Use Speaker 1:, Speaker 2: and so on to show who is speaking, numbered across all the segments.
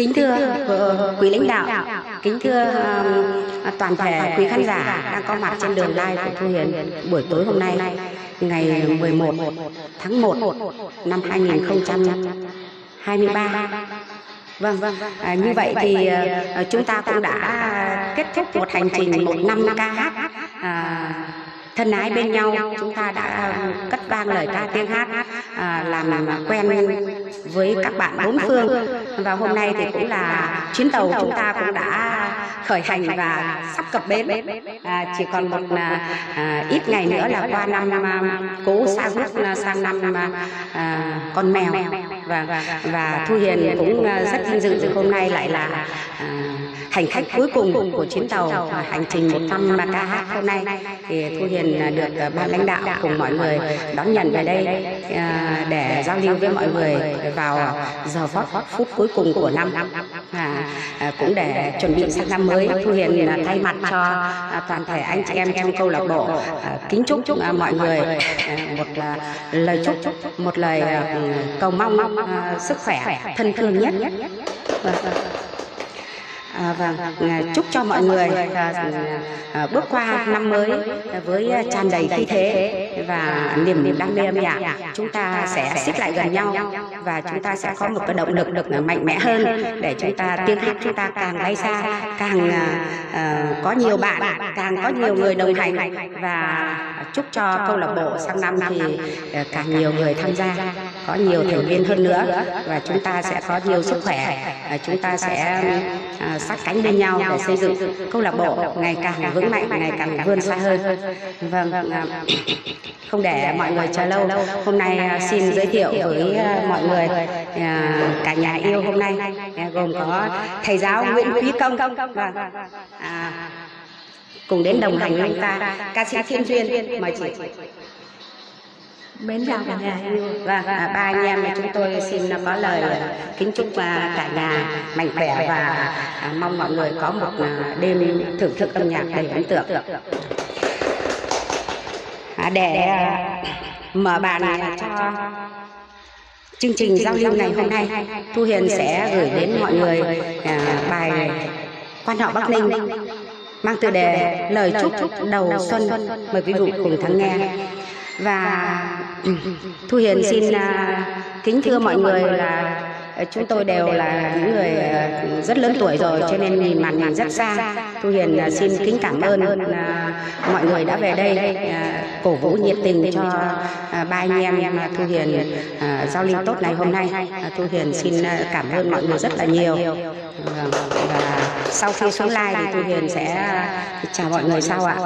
Speaker 1: Kính thưa quý lãnh đạo, kính thưa ờ, toàn thể quý khán giả đang có mặt trên đường live của Thu Hiền buổi tối hôm nay, ngày 11 tháng 1 năm 2023. Vâng, vâng. À, như vậy thì uh, chúng ta cũng đã kết thúc một hành trình một năm ca hát à, thân ái bên nhau chúng ta đã ờ, cất vang lời ca tiếng hát à, làm quen với các bạn bốn phương và hôm nay thì cũng là chuyến tàu chúng ta cũng đã khởi hành và sắp cập bến. à, chỉ còn một à, à, ít ngày nữa là qua năm à, cố sang à, sang năm à, con mèo. và và thu hiền cũng rất vinh dự hôm nay lại là à, hành khách cuối cùng của chuyến tàu hành trình một năm hôm nay, thì thu hiền được ờ, ban lãnh đạo cùng mọi người đón nhận về đây ờ, để giao lưu với mọi người vào giờ phút phút cuối cùng của năm và ờ, cũng để chuẩn bị sang năm mới, thu hiền thay mặt cho toàn thể anh chị em trong câu lạc bộ kính chúc mọi người một lời chúc, một lời cầu mong sức khỏe thân thương nhất vâng. À, vâng, à, chúc cho mọi người à, à, bước qua năm mới với tràn đầy khí thế và niềm niềm đam mê âm nhạc. Chúng ta sẽ xích lại gần nhau và chúng ta sẽ có một cái động lực được mạnh mẽ hơn để chúng ta tiếng hát chúng ta càng bay xa, càng có nhiều bạn, càng có nhiều người đồng hành. Và chúc cho câu lạc bộ sang năm thì càng nhiều người tham gia, có nhiều thành viên hơn nữa. Và chúng ta sẽ có nhiều sức khỏe, chúng ta sẽ sát cánh bên nhau để xây dựng. Câu lạc bộ ngày càng vững mạnh, ngày càng vươn xa hơn. Vâng, à, không để mọi người chờ lâu, hôm nay à, xin giới thiệu với à, mọi người cả nhà yêu hôm nay gồm có thầy giáo Nguyễn Quý Công, vâng, à, cùng đến đồng hành với chúng ta ca sĩ Thiên Duyên mời chị
Speaker 2: mến chào cả nhà.
Speaker 1: Và và ba anh em chúng tôi xin có lời, kính chúc cả nhà mạnh khỏe và à, mong mọi người có một à, đêm thưởng thức âm nhạc đầy ấn tượng. À, để mở bàn cho chương trình giao lưu ngày hôm nay, thu hiền sẽ gửi đến mọi người bài quan họ bắc ninh, mang tựa đề lời chúc đầu xuân, mời quý vị cùng lắng nghe và thu hiền xin uh, kính thưa mọi người là chúng tôi đều là những người rất lớn tuổi rồi cho nên nhìn màn hình rất xa. thu hiền xin kính cảm ơn mọi người đã về đây cổ vũ nhiệt tình cho ba anh em thu hiền giao lưu tốt này hôm nay. thu hiền xin cảm ơn mọi người rất là nhiều. và sau khi xuống live thì thu hiền sẽ chào mọi người sau ạ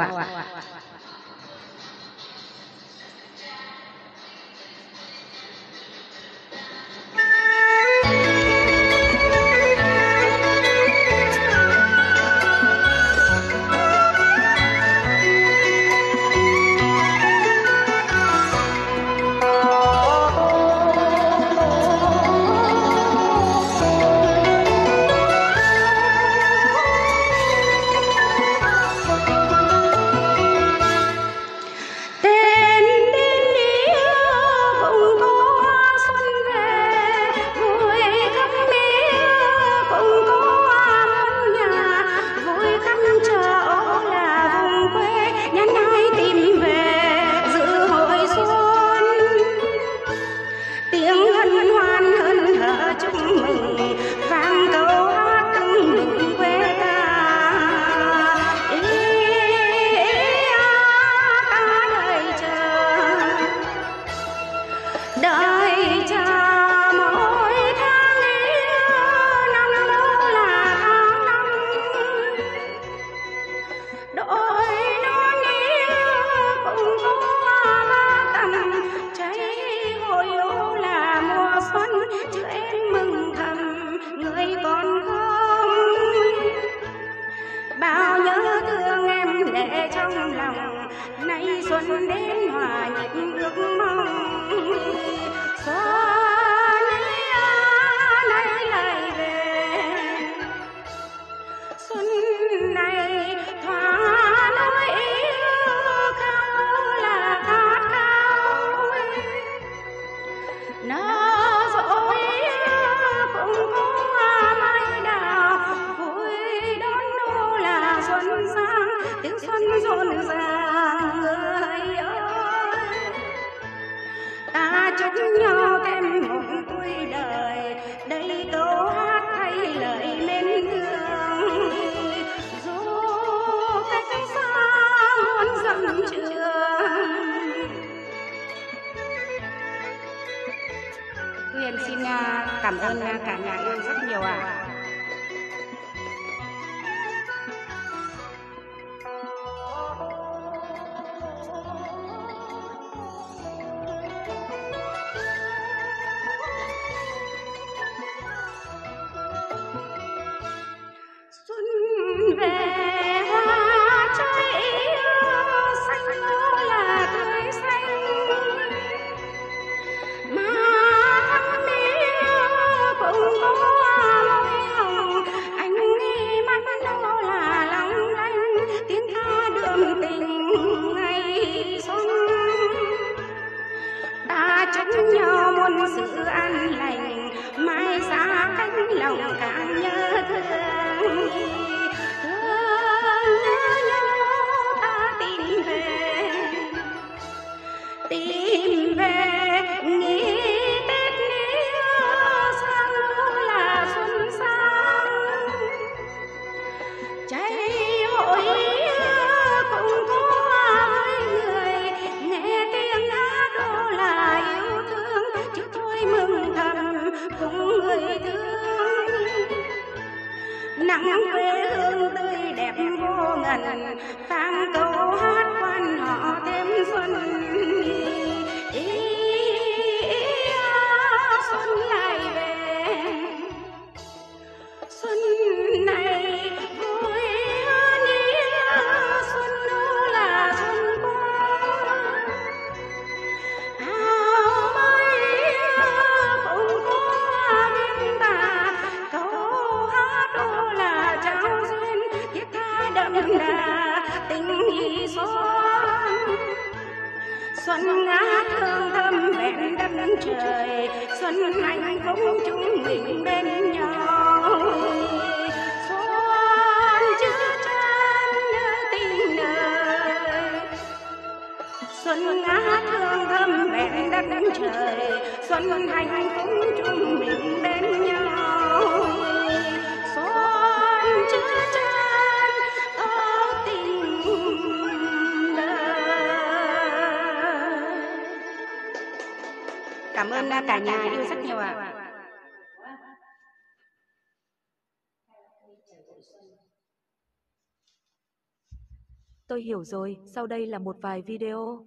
Speaker 2: hiểu rồi, sau đây là một vài video.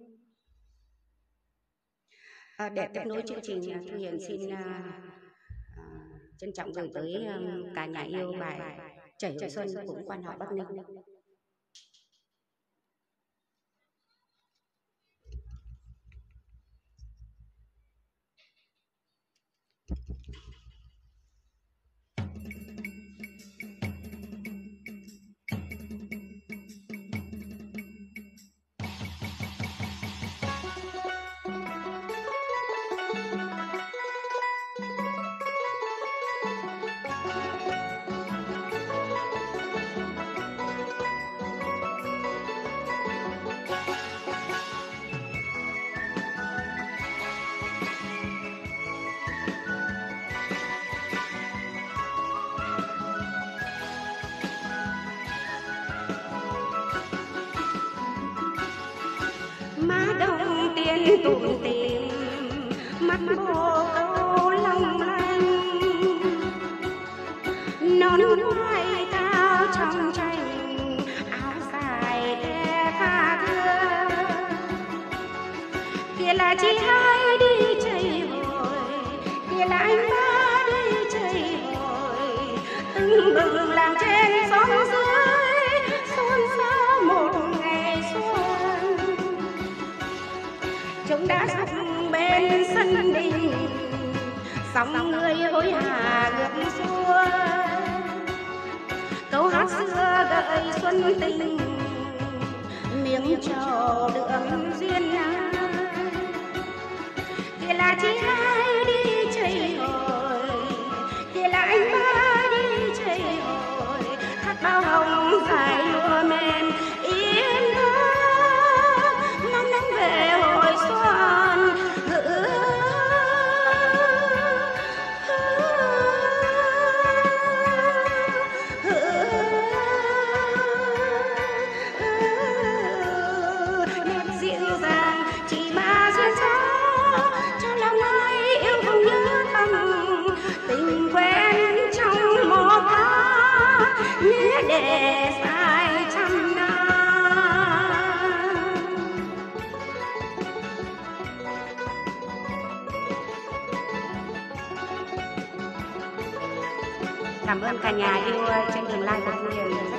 Speaker 1: À, để tiếp nối chương trình, Thu Hiền xin à, trân trọng gửi tới um, cả nhà yêu bài Chảy Xuân cũng quan họ Bắc Ninh. Là chị hai đi chạy hồi kia là anh ba đi chạy hồi từng bừng làm trên sóng dưới, xôn xao một ngày xuân. Chúng đã sắp bên sân đình sóng người hối hả ngược xuôi. Câu hát xưa gợi xuân tình, miếng trầu đường duyên nào là chị hai đi chơi hồi. Thì là anh ba đi chơi hồi. Thắt bao hồng dài lúa men cả nhà yêu ờ, tranh đường like của Thu Hiền rất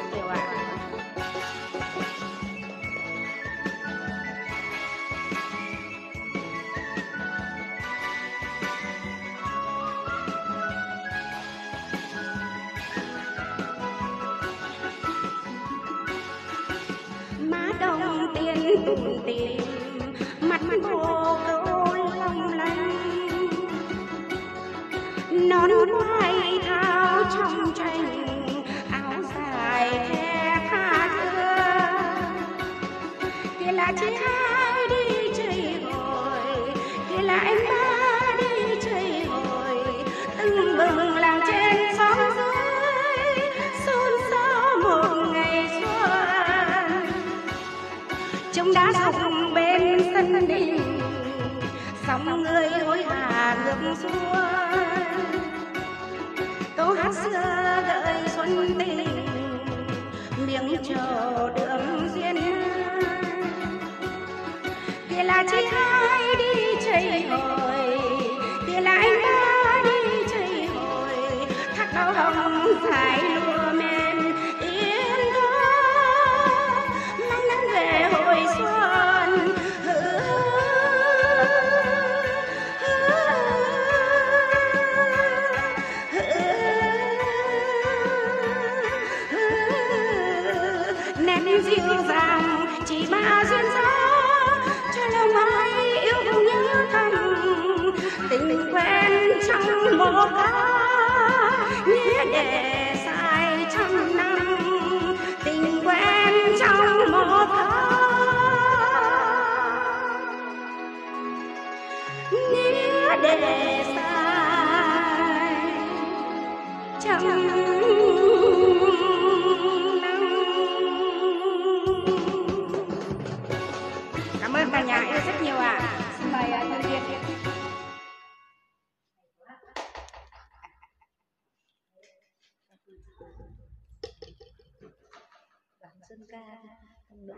Speaker 3: dân ca nữ.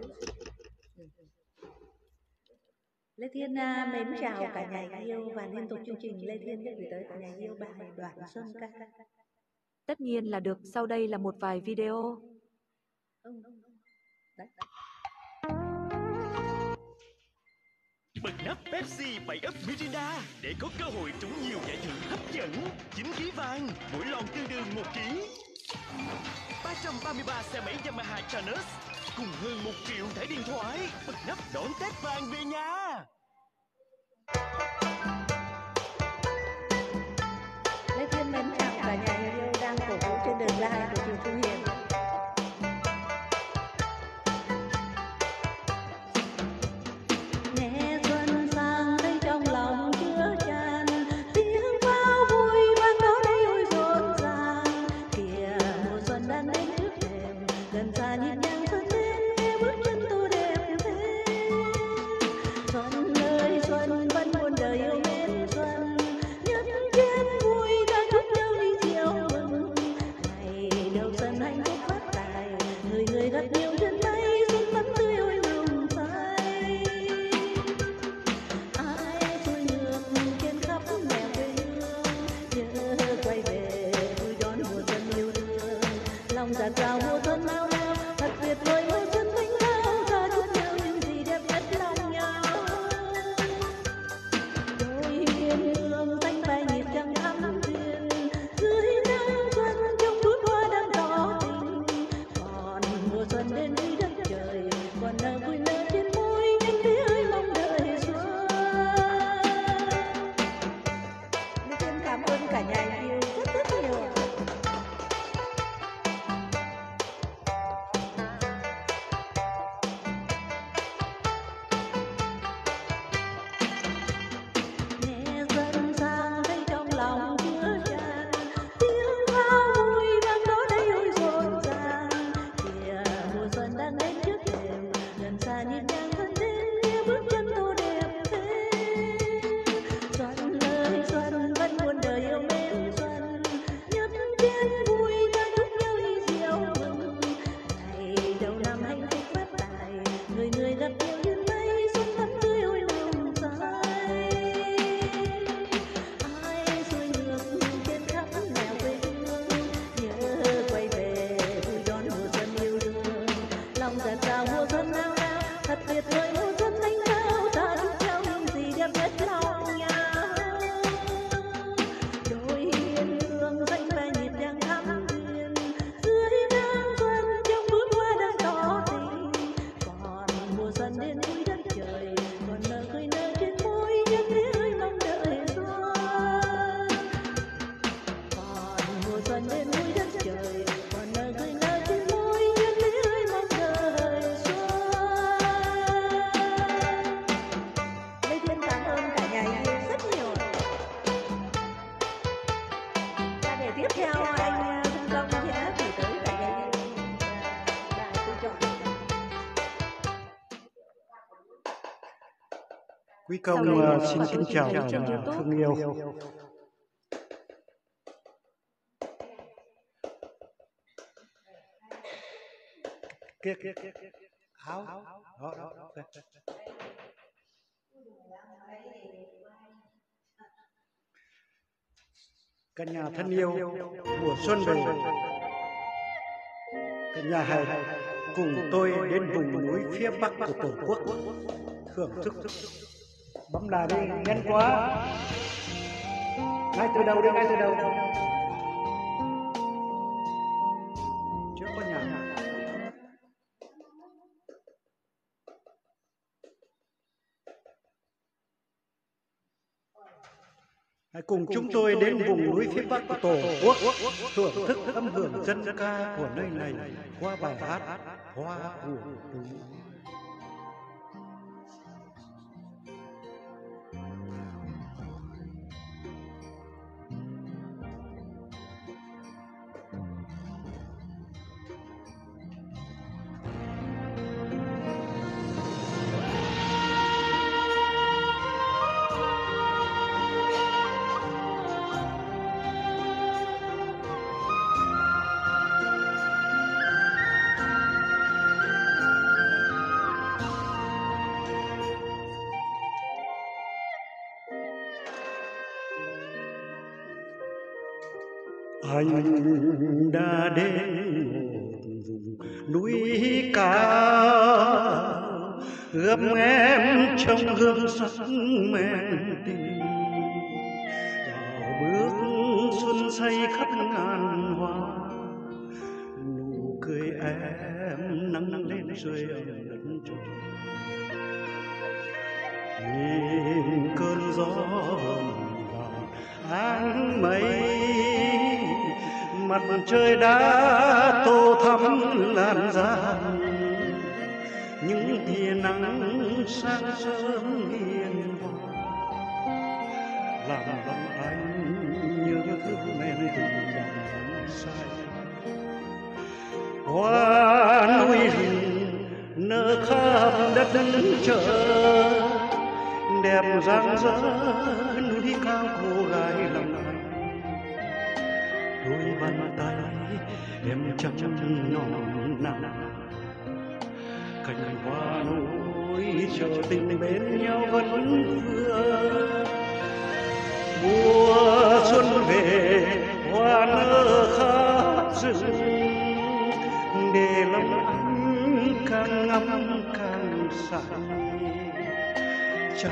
Speaker 3: Lê Thiên à, mến chào cả nhà yêu và liên tục chương trình Lê Thiên gửi tới cả nhà yêu bài đoạn Sơn Ca.
Speaker 2: Tất nhiên là được, sau đây là một vài video.
Speaker 4: Bật nắp Pepsi 7 Up Mirinda để có cơ hội trúng nhiều giải thưởng hấp dẫn. 9 kg vàng, mỗi lon tương đương 1 kg. 333 xe máy Yamaha Chanus cùng hơn 1 triệu thẻ điện thoại bật nắp đón Tết vàng về nhà.
Speaker 5: Công
Speaker 2: một
Speaker 5: xin kính chào thương yêu. Kia kia kia kia áo đó đó đó. Cả nhà thân yêu mùa xuân về. cả nhà hãy cùng tôi đến vùng núi phía bắc của tổ quốc thưởng thức bấm đà đi nhanh quá. Ngay từ đầu đi ngay từ đầu. Chưa có nhà Hãy cùng chúng tôi đến vùng núi phía bắc của Tổ quốc, thưởng thức âm hưởng dân ca của nơi này. qua bài hát. Hoa của Núi. Anh đã đến một vùng núi cao gặp em trong hương sắc men mặt trời đã tô thắm làn da. Những tia nắng sáng sớm hiền hòa làm lòng anh nhớ thương men tình đắm say hoa núi rừng nở khắp đất trời đẹp rạng rỡ, núi cao cổ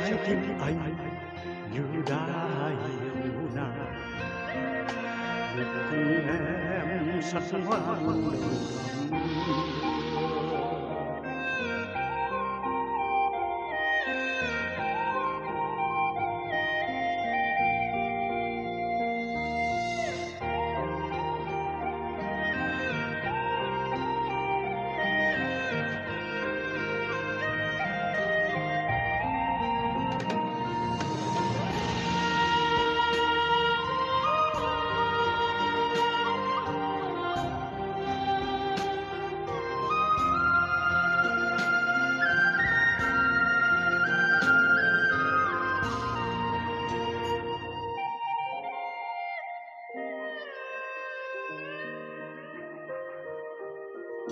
Speaker 5: trái tim anh như đã hiểu nàng. Được em sẵn hoa muôn đầu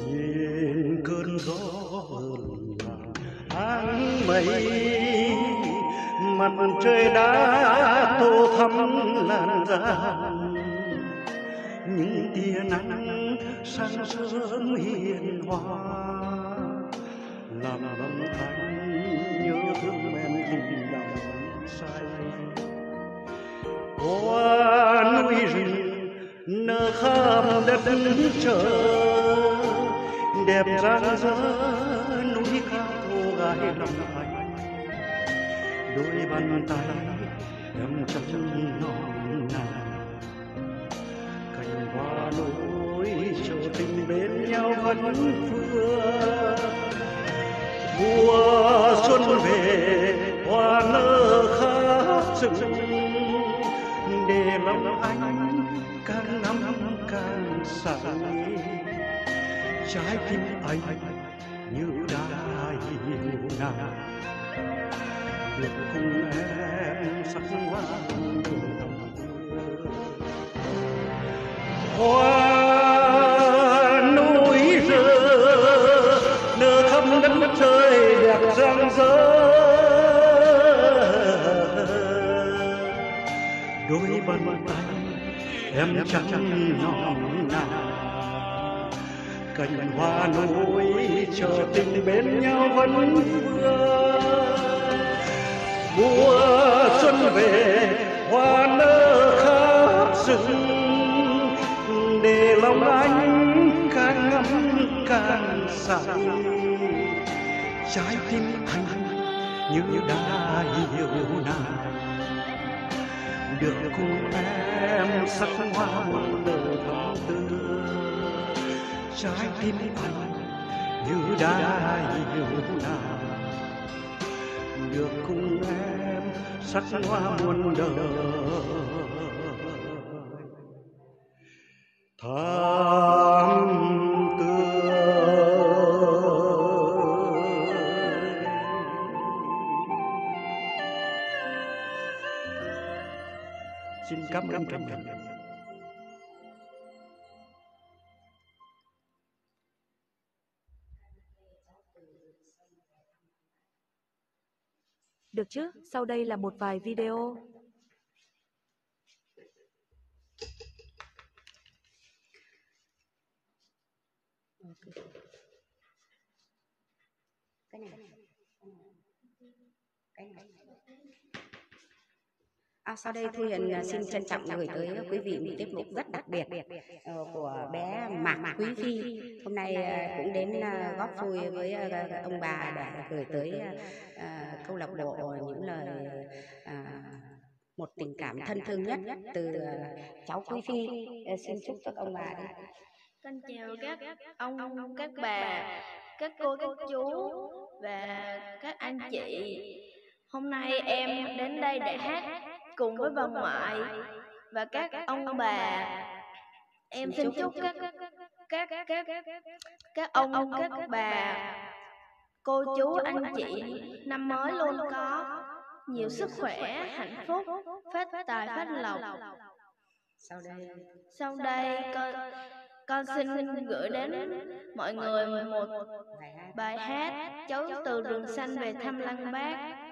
Speaker 5: nhìn cơn gió áng mây, mặt trời đã tô thắm làn da. Những tia nắng sáng sớm hiền hòa, làm lòng anh nhớ thương men tình lòng say. Qua núi rừng nở khắp đất trời đẹp rạng rỡ núi cao cô gái lòng anh đôi bàn tay em trong non nàng cành hoa núi chờ tình bên nhau vẫn phương mùa xuân về, hoa nở khắp rừng. Để lòng anh càng ngắm càng say trái tim anh như đã hiểu nàng được cùng em sắc hoa hoa núi rơi nở khắp đất trời đẹp rạng rỡ. Đôi bàn tay em chẳng non cần hoa núi chờ tình bên nhau vẫn vương mùa xuân về, hoa nở khắp rừng để lòng anh càng ngắm càng say. Trái tim anh như đã yêu nàng, được cùng em sắc hoa nở đời thắm tươi trái tim anh như đã yêu nàng được cùng em sắc hoa muôn đời. Thắm tươi. Xin cảm ơn trân trọng
Speaker 2: Được chứ, sau đây là một vài video.
Speaker 1: cái này cái này À, sau đây Thu Hiền à, xin trân trọng gửi tới quý vị một tiết mục rất đặc biệt ờ, của bé Mạc Quý Phi. Hôm nay à, cũng đến à, góp vui với à, ông bà để gửi tới à, à, câu lạc bộ những lời à, một tình cảm thân thương nhất từ à, cháu Quý Phi. Ờ, Xin chúc các ông bà đi.
Speaker 6: Con chào các ông, các bà, các cô, các chú và các anh chị. Hôm nay em đến đây để hát cùng với bà ngoại và các ông bà. Em xin chúc các các các các ông, các bà, cô chú, anh chị năm mới luôn có nhiều sức khỏe, hạnh phúc, phát tài, phát lộc.
Speaker 1: Sau đây
Speaker 6: Sau đây con con xin gửi đến mọi người một
Speaker 1: bài hát
Speaker 6: bài hát Cháu từ rừng xanh về thăm Lăng Bác.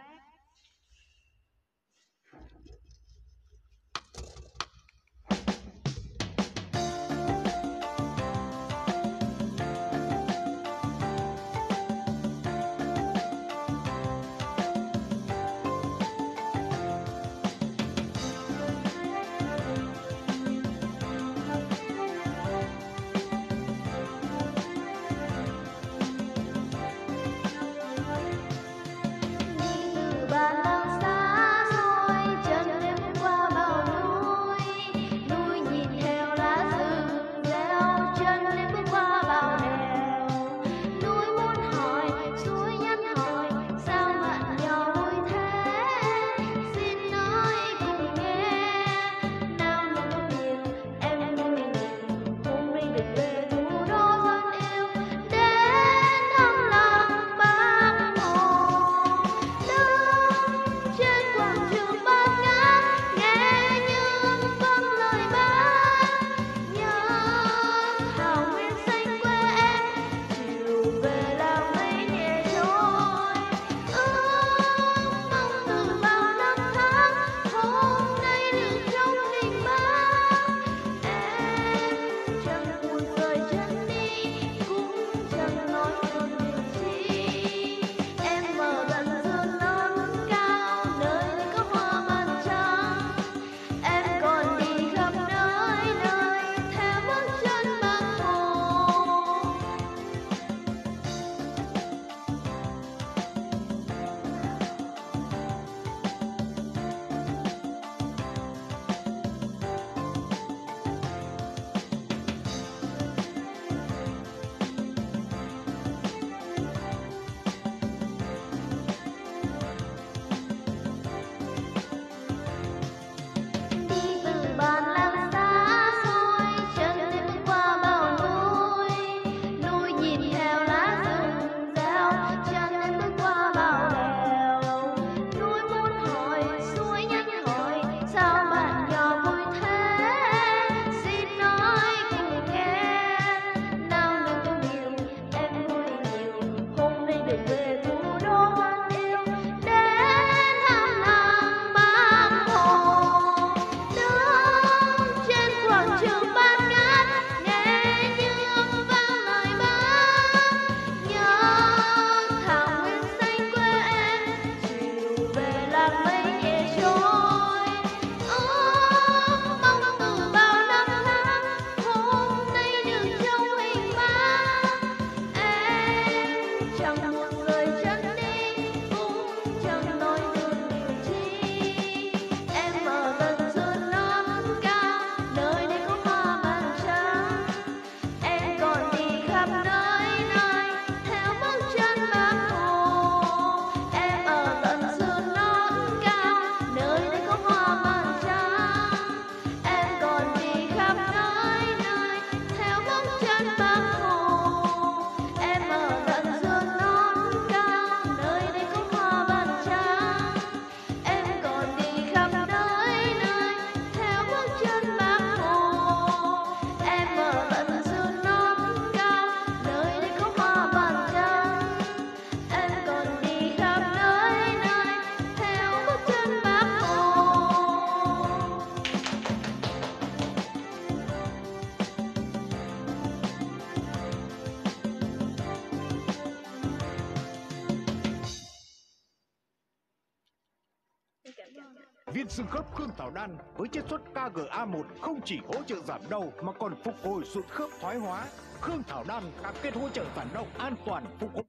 Speaker 7: Thảo Đan với chiết xuất KGA1 không chỉ hỗ trợ giảm đau mà còn phục hồi sụn khớp thoái hóa. Khương Thảo Đan cam kết hỗ trợ phản động an toàn phục hồi.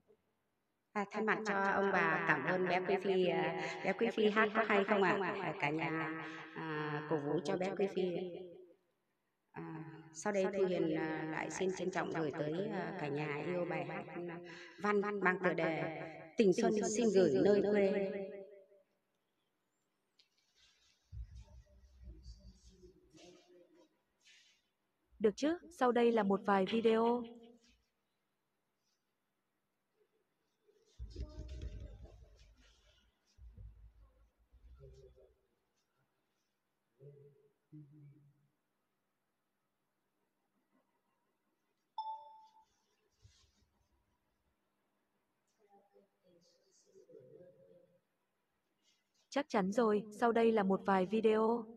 Speaker 8: À, thay mặt cho ông bà cảm ơn bé Quý Phi à, bé Quý Phi hát có hay không ạ à? cả nhà à, cổ vũ cho bé Quý Phi à, sau đây Thu Hiền à, lại xin trân trọng gửi tới à, cả nhà yêu bài hát à, văn mang tựa đề tình xuân xin gửi nơi quê
Speaker 1: Được chứ, sau đây là một vài video. Chắc chắn rồi, sau đây là một vài video.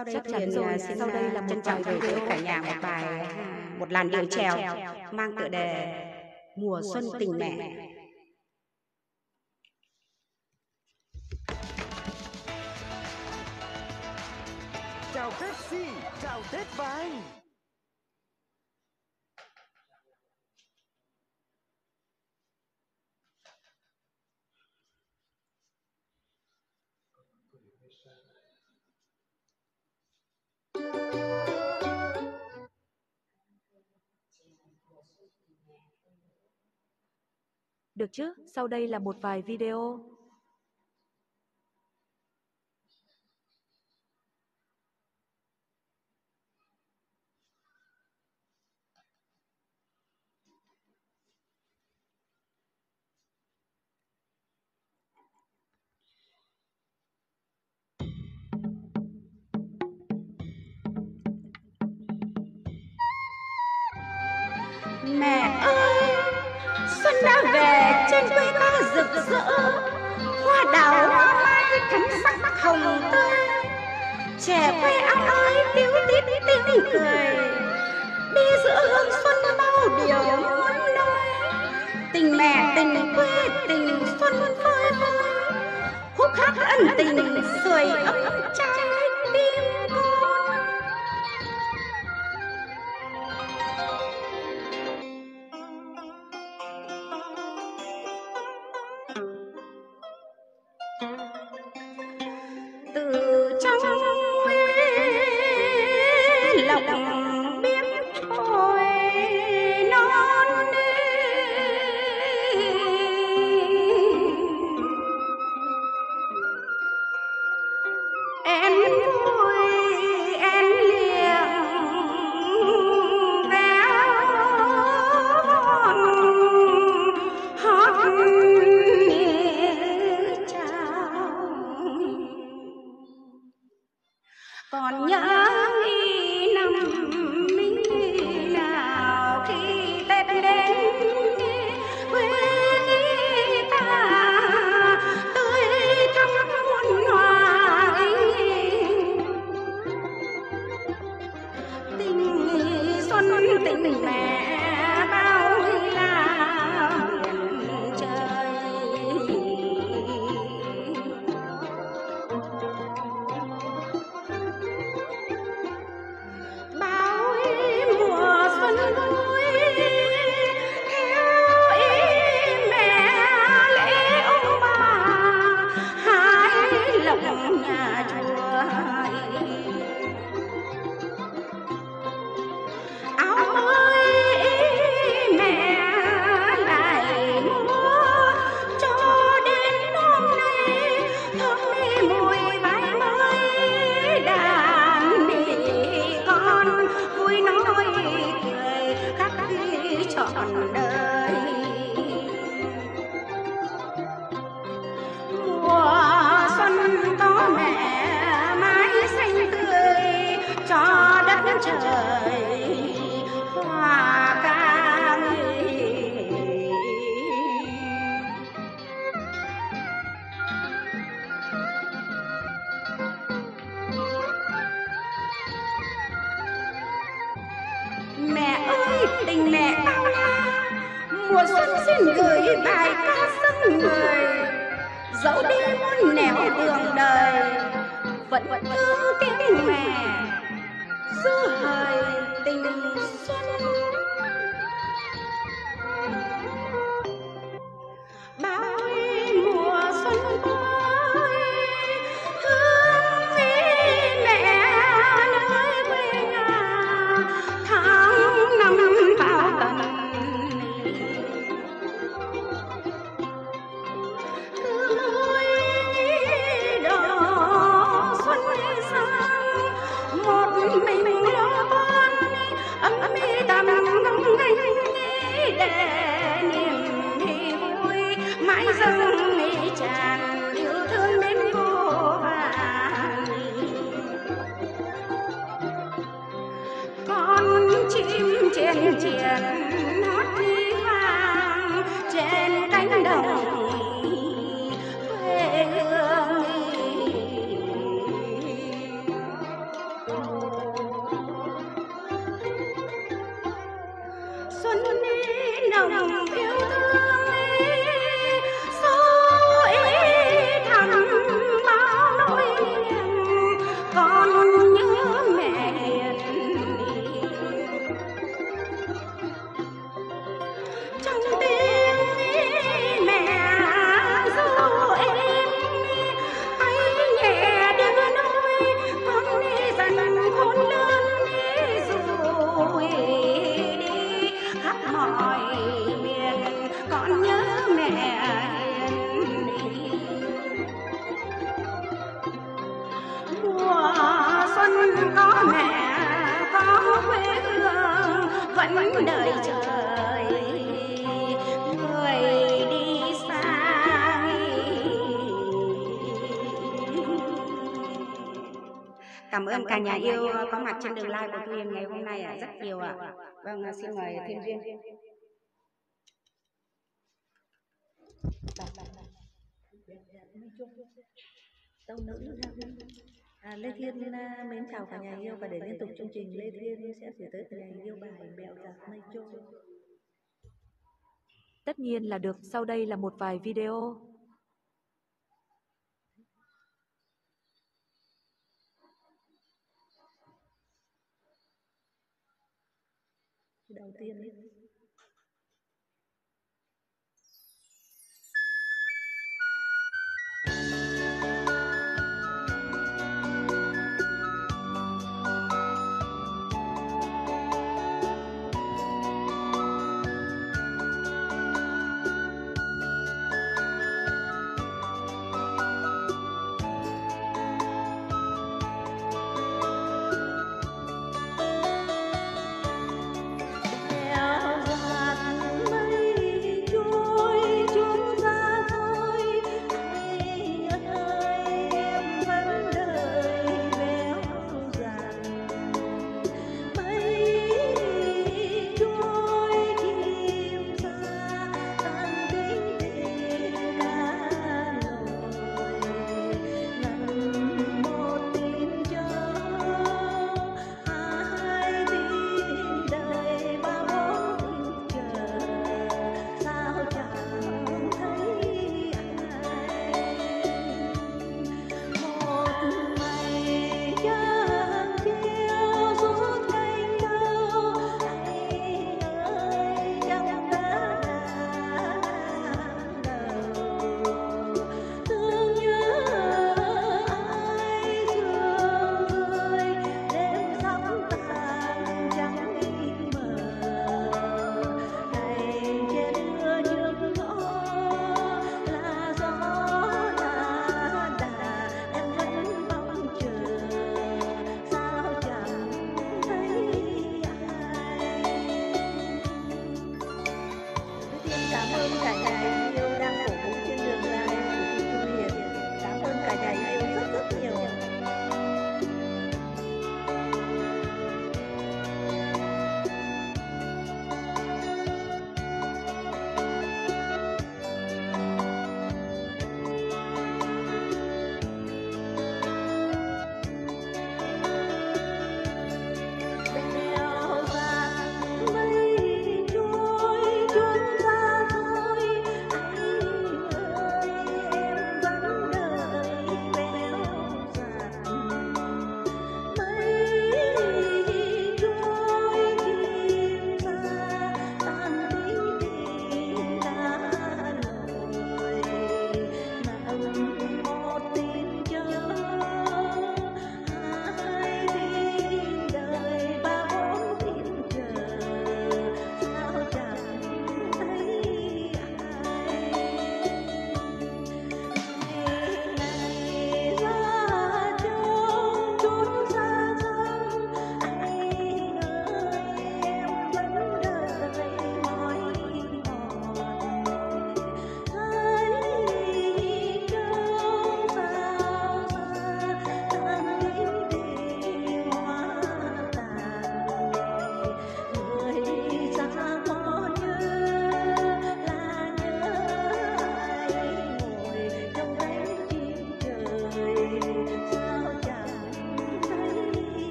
Speaker 4: sau đây
Speaker 1: chắc chắn rồi
Speaker 4: à, xin
Speaker 1: sau đây là một
Speaker 4: trân trọng gửi tới cả nhà một bài dạ. một làn điệu trèo mang tựa đề mùa xuân tình mẹ.
Speaker 1: Được chứ, sau đây là một vài video. vẫn đợi trời. Cảm ơn cả nhà yêu có mặt trên đường live của tôi hiền ngày hôm nay rất nhiều ạ. Vâng, vâng xin mời thiên duyên.
Speaker 3: Nữ À, à, Lê Thiên à, à, mến chào cả nhà yêu và để liên tục chương trình Lê Thiên sẽ gửi tới nhà yêu bài mẹo giặt mây trôi.
Speaker 2: Tất nhiên là được, sau đây là một vài video.
Speaker 3: Đầu tiên ấy.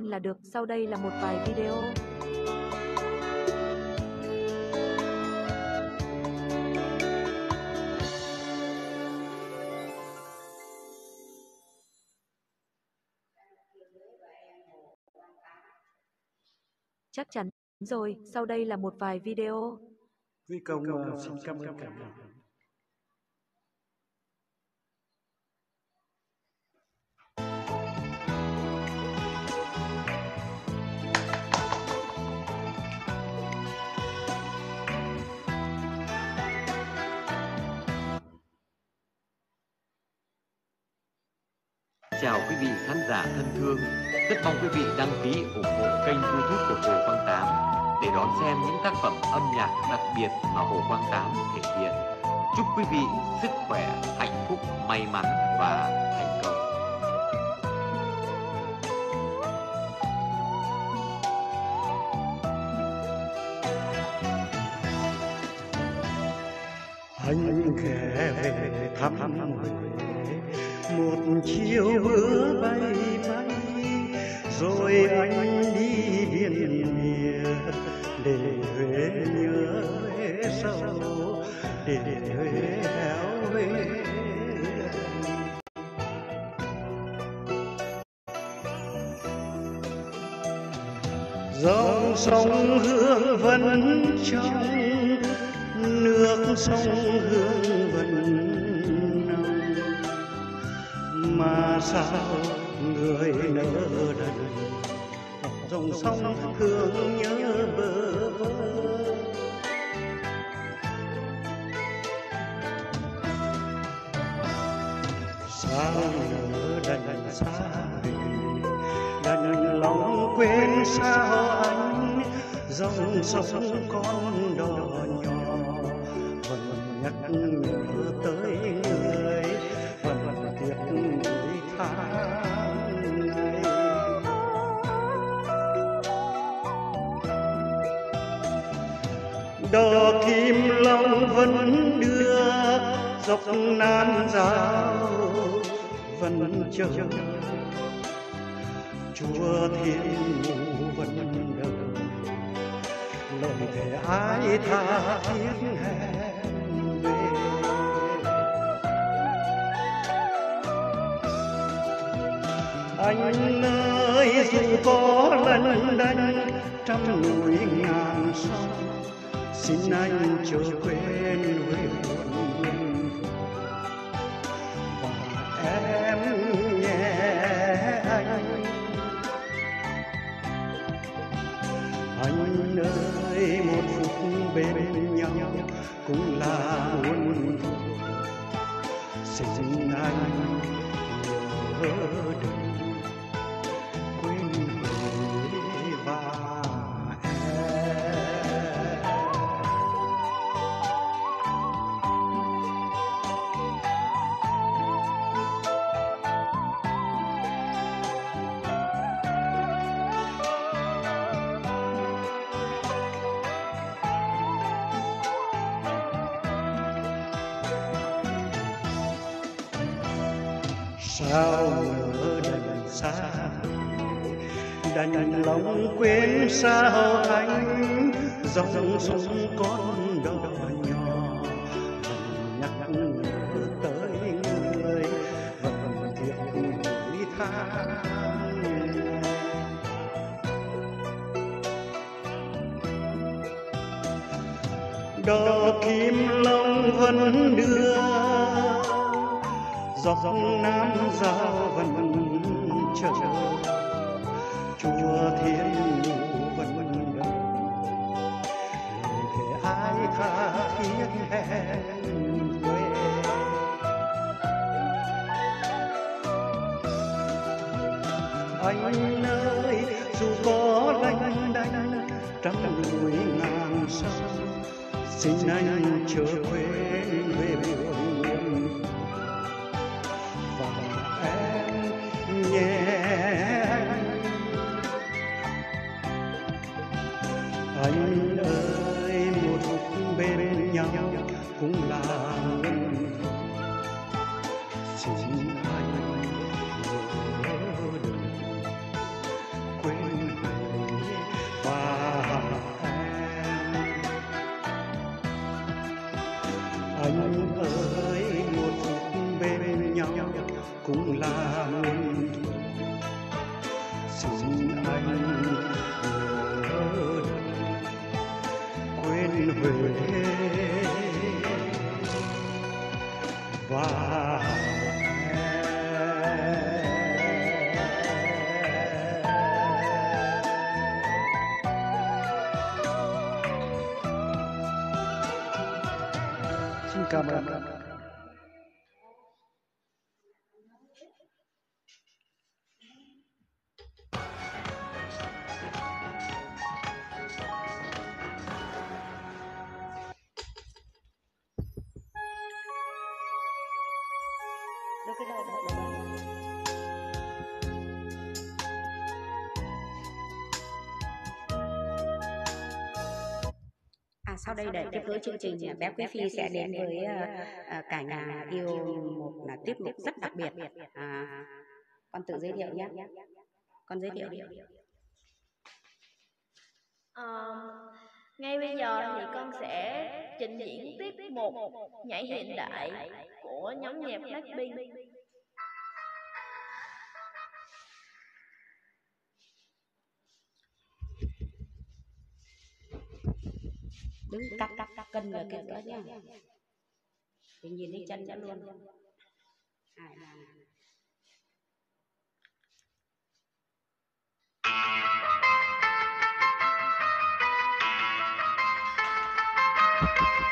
Speaker 2: Nhiên là được, sau đây là một vài video. Chắc chắn rồi, sau đây là một vài video.
Speaker 5: Quý công ờ, xin cảm ơn cả nhà.
Speaker 9: Quý vị sức khỏe, hạnh phúc, may mắn.
Speaker 5: Dòng sông hương vẫn trong nước sông hương vẫn nồng. Mà sao người nỡ đần? Dòng sông hương nhớ bơ vơ. Sao nỡ đành xa đành lòng quên sao? Sống con đò nhỏ. Vẫn nhắc nhớ tới người vẫn tiếc người tháng ngày đò kim long vẫn đưa dọc nan giáo vẫn chờ. Chúa thiên mù vẫn đợi lời thề tha thiết hẹn về anh ơi, dù có lần đành trăm núi ngàn sông xin anh chớ quên huế muộn sao ngỡ đành xa. Đành lòng quên sao anh dòng sông con dọc nam giao
Speaker 1: đây để tiếp nối chương trình à, bé Quý Phi sẽ đến với à, à, cả nhà yêu một là tiết mục rất đặc biệt. À, con tự giới thiệu nhé. Con giới thiệu
Speaker 10: ờ, ngay bây giờ thì con sẽ trình diễn tiết mục nhảy hiện đại của nhóm nhạc Blackpink.
Speaker 1: Đứng cắt cắt cắt cân về cái cỡ nhá thì nhìn thấy chân đã luôn. à.
Speaker 10: Con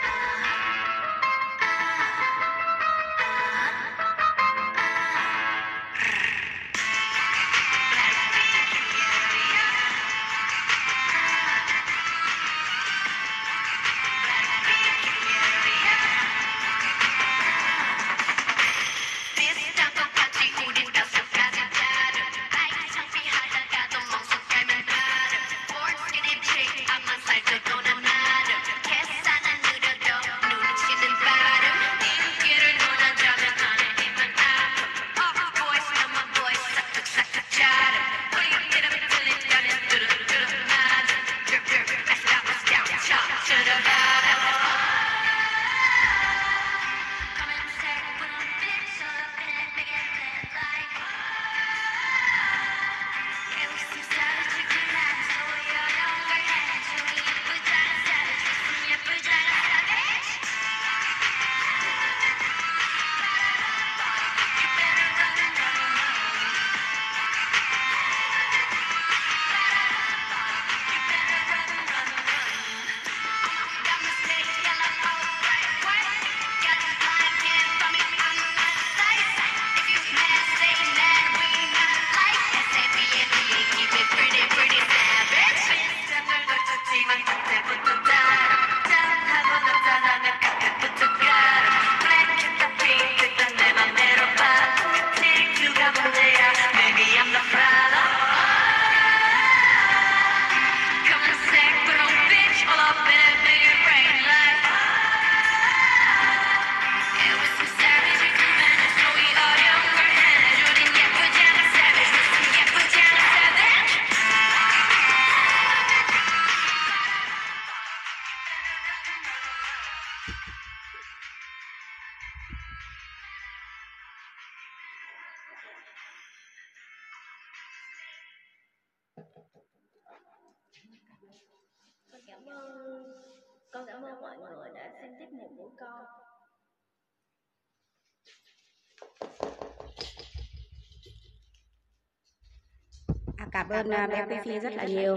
Speaker 10: ơn
Speaker 1: bé Quý Phi rất là nhiều.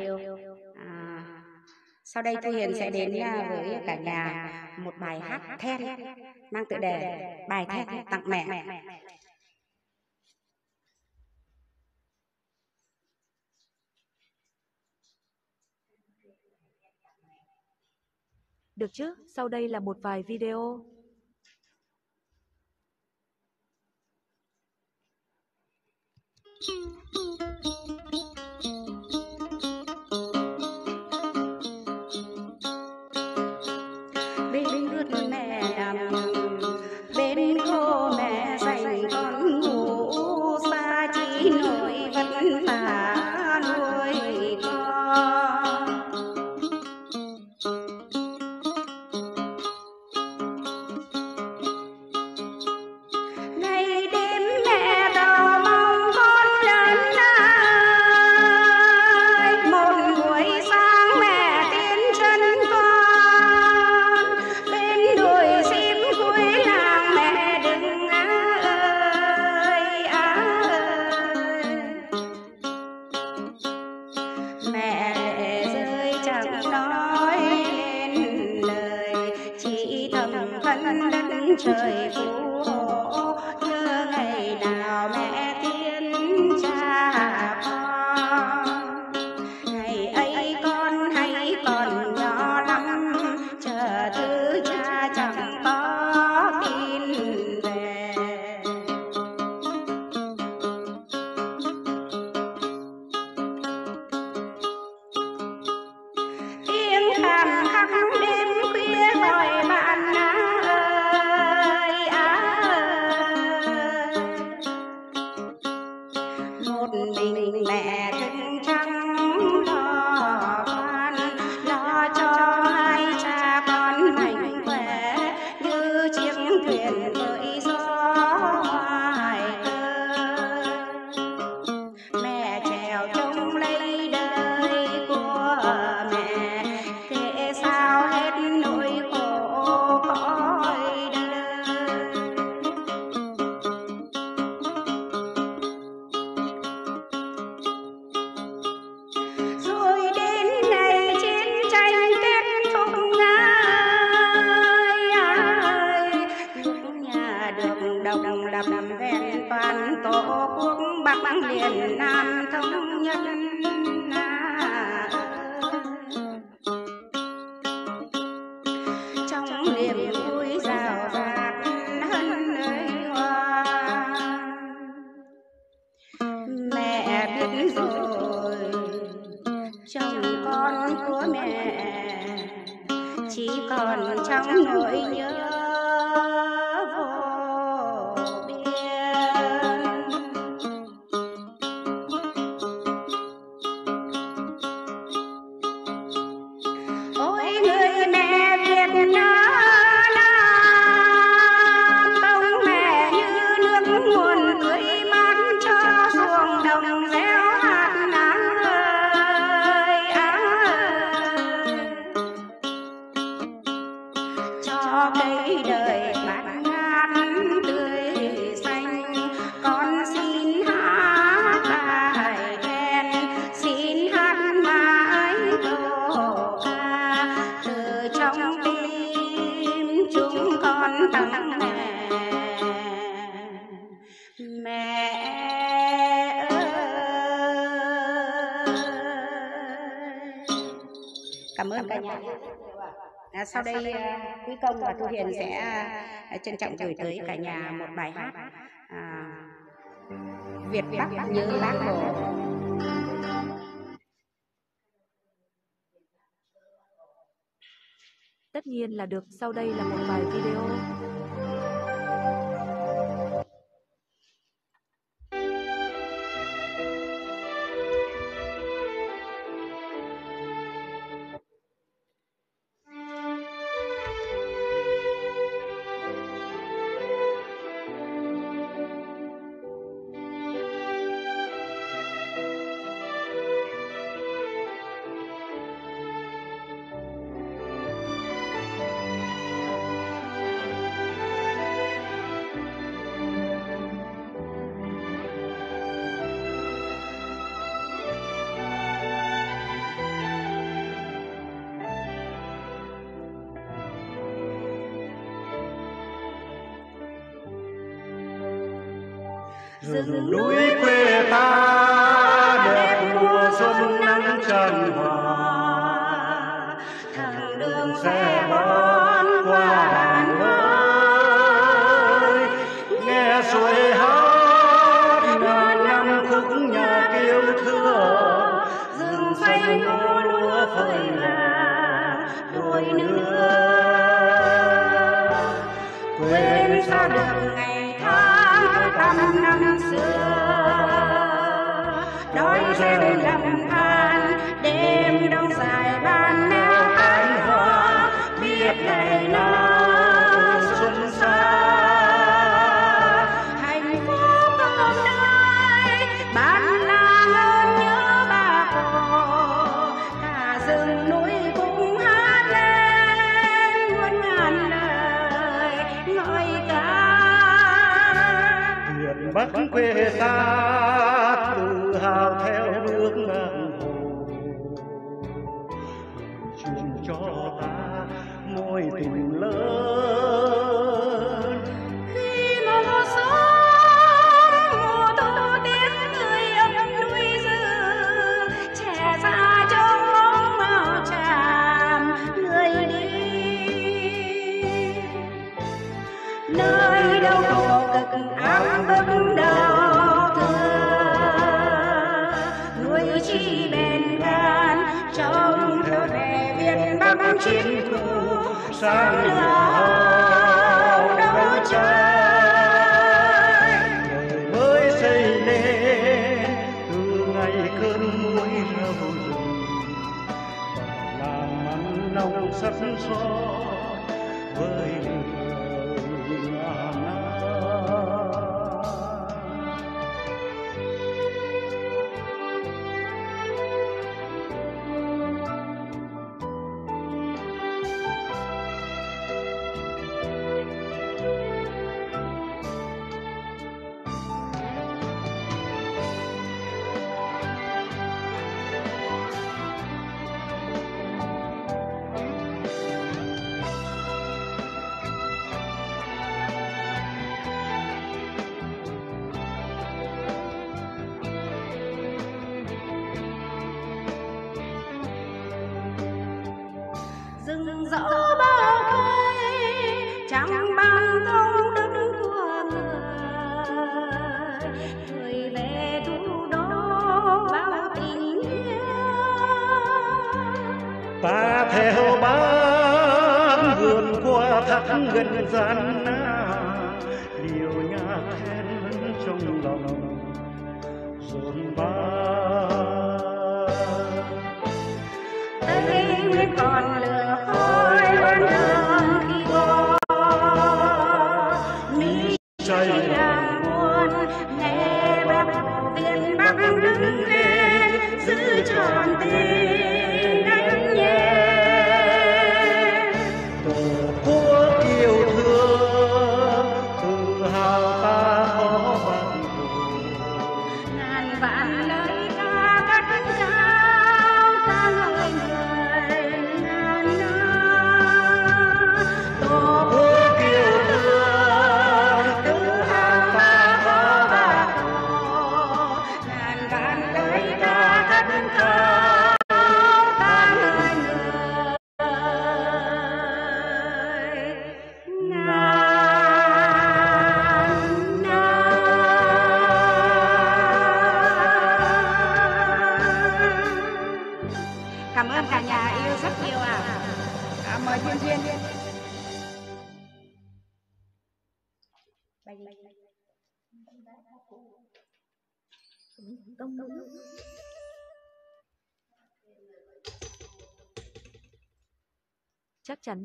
Speaker 1: À, sau đây Thu Hiền sẽ đến à, với cả nhà một bài hát then mang tựa đề Bài then tặng mẹ. Được chứ, sau đây là một vài video.
Speaker 11: sau đây ờ, ờ, Quý Công và Thu Hiền sẽ ờ, trân trọng gửi tới cả nhà một bài hát Việt Bắc nhớ bác Hồ
Speaker 1: Tất nhiên là được, sau đây là một bài video.
Speaker 5: Hallelujah.
Speaker 1: with us.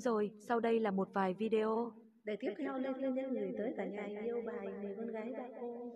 Speaker 1: rồi, sau đây là một vài video.
Speaker 3: Để tiếp theo lên lên những người tới cả nhà yêu bài người con gái đã cô.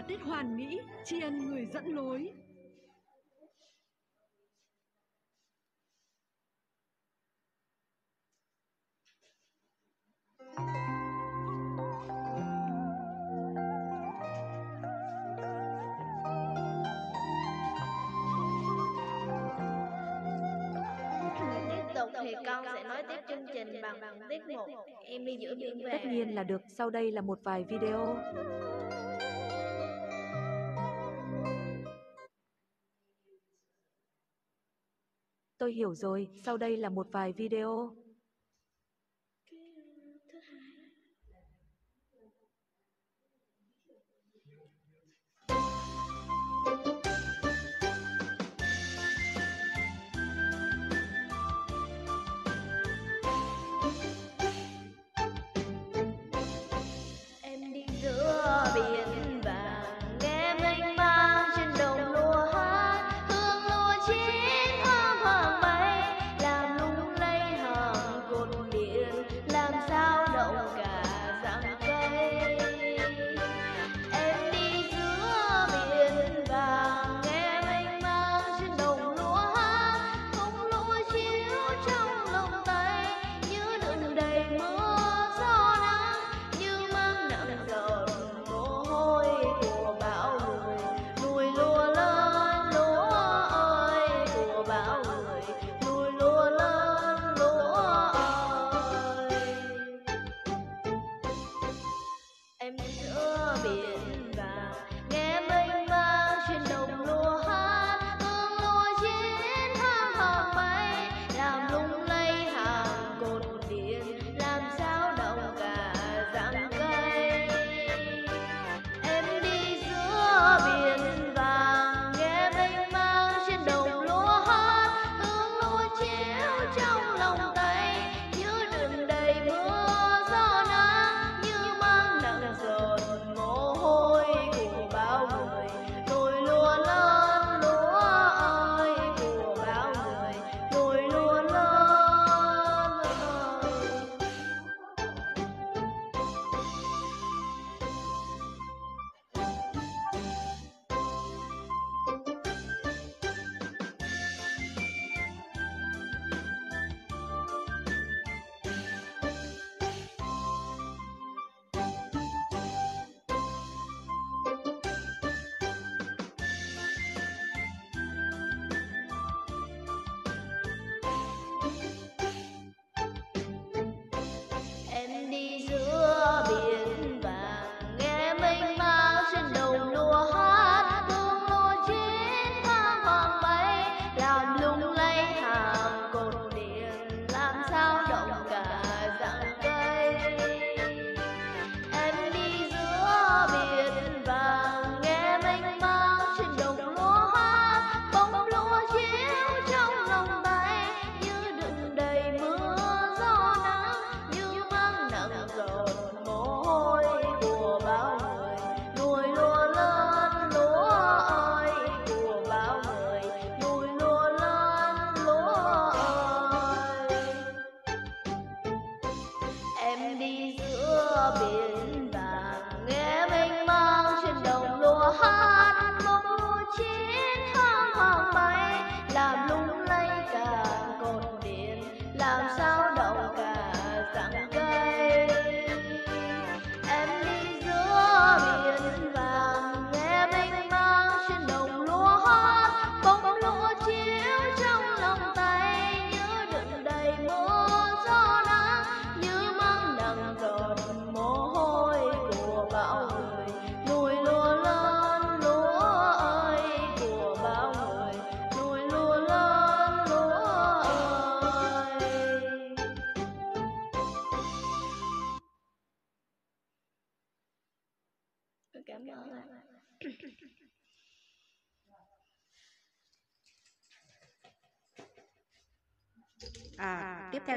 Speaker 12: và tiết hoàn mỹ tri ân người dẫn lối.
Speaker 10: Thì con sẽ nói tiếp chương trình bằng tiết mục em đi giữa biển về.
Speaker 2: Tất nhiên là được sau đây là một vài video. hiểu rồi, sau đây là một vài video.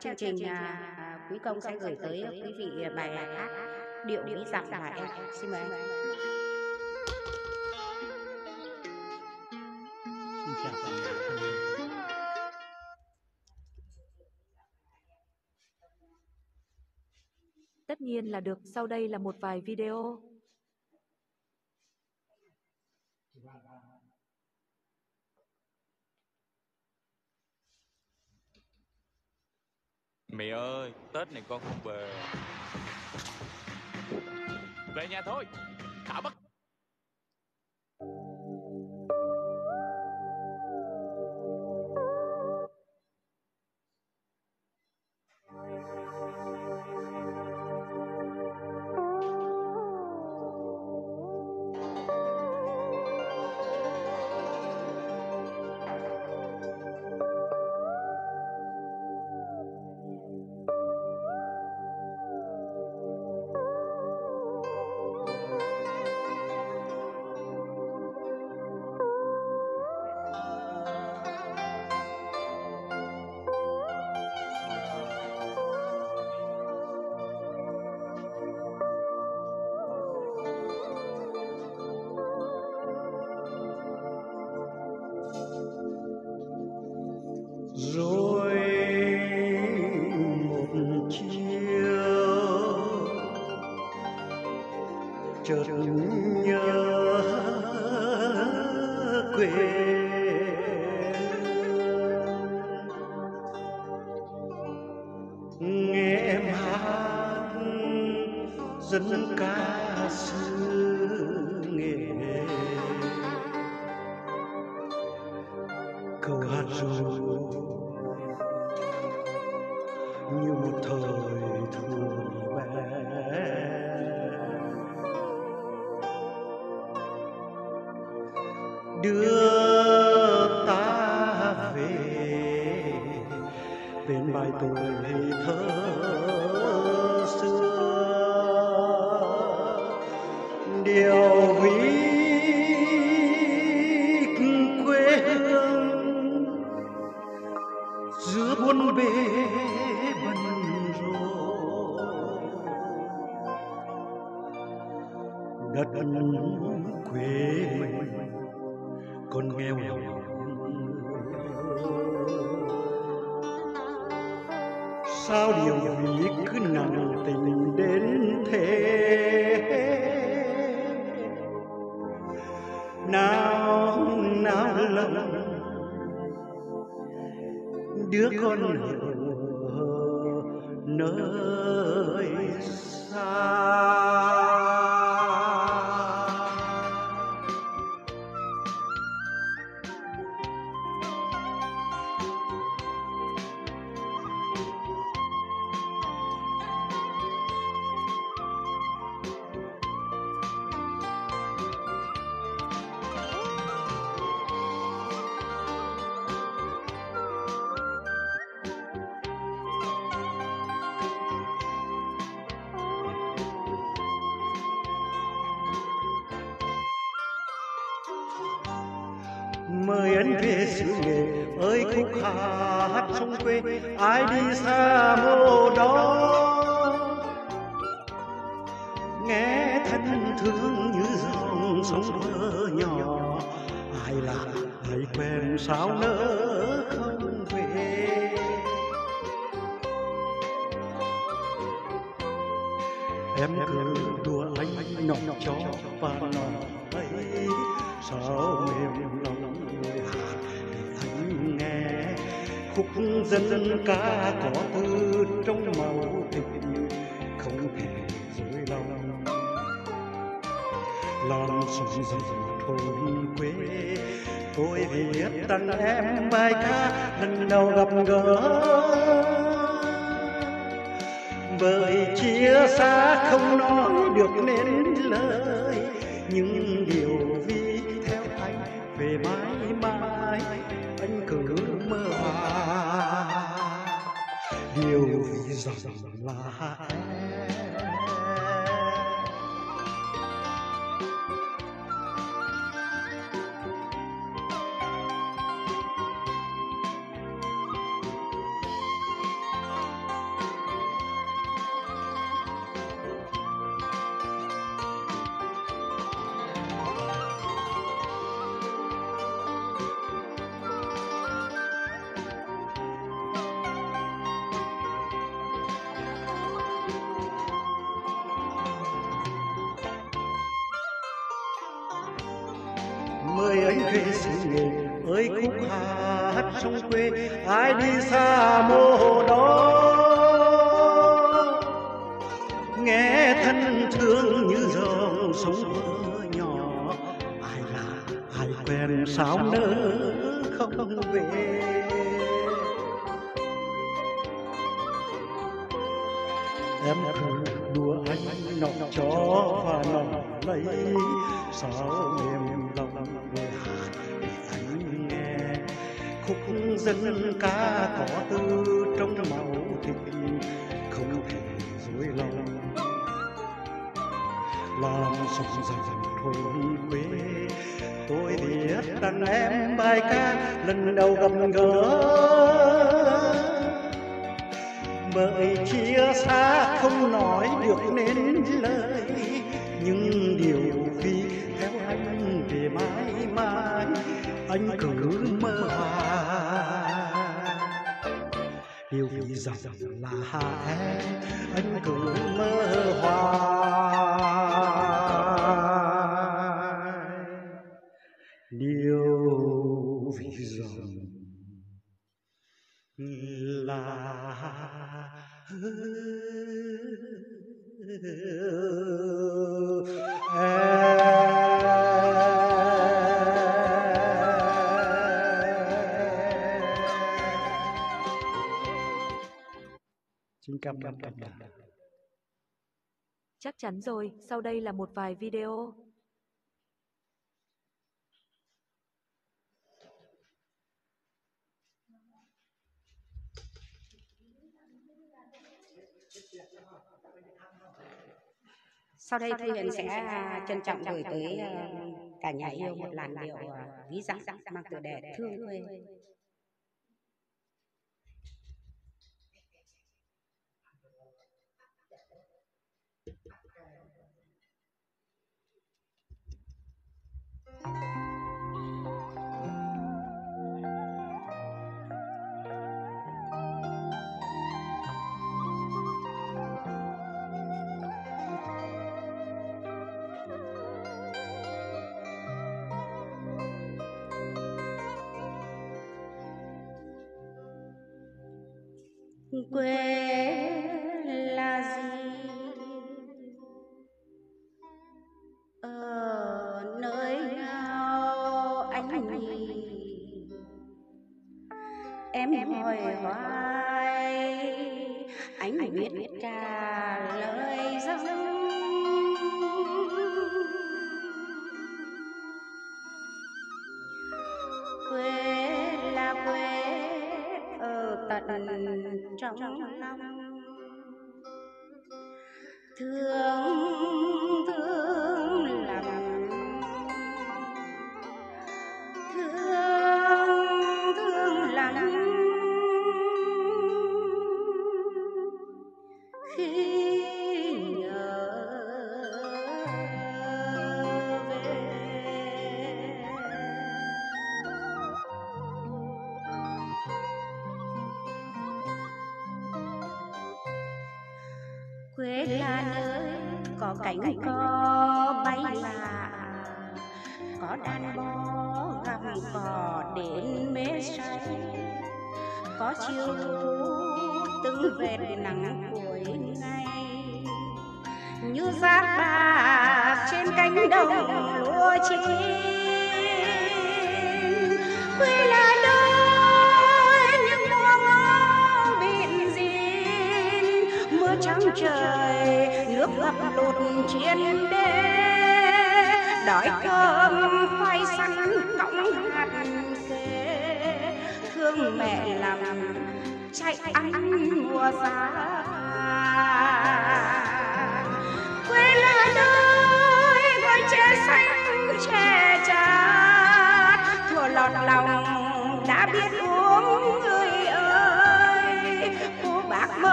Speaker 1: chương trình à, à, quý công sẽ gửi tới quý vị à, bài hát điệu mỹ dặm là em. Xin mời anh.
Speaker 13: Tất
Speaker 2: nhiên là được, sau đây là một vài video.
Speaker 5: Mẹ ơi, Tết này con không về. Về nhà thôi Thảo bất có thư trong màu tình không thể dối lòng lòng sống dần thôn quê, tôi viết tặng em bài ca lần đầu gặp gỡ. Bởi chia xa không nói được nên lời những điều vì theo anh về mãi mãi anh cứ mơ điều vì rằng là
Speaker 2: Chắc chắn rồi, sau đây là một vài video.
Speaker 1: Sau đây Thu Huyền sẽ trân trọng gửi tới ờ, cả nhà yêu một làn điệu ví dặm mang tựa đề Thương quê. Quê là gì? Ở nơi nào anh nhỉ em hỏi hoài. anh biết trả lời rằng trong lòng thương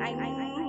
Speaker 1: anh anh anh.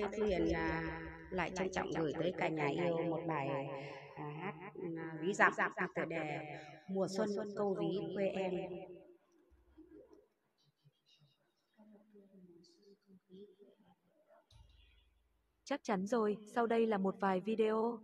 Speaker 1: Lê Thuyền à, à, lại trân trọng gửi tới cả nhà yêu một bài à, hát ừ, ví dặm tựa đề Mùa xuân câu ví quê em.
Speaker 2: Chắc chắn rồi, sau đây là một vài video.